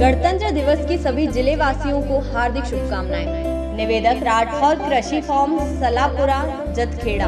गणतंत्र दिवस की सभी ज़िले वासियों को हार्दिक शुभकामनाएँ। निवेदक राठौर, कृषि फॉर्म, सलापुरा, जतखेड़ा।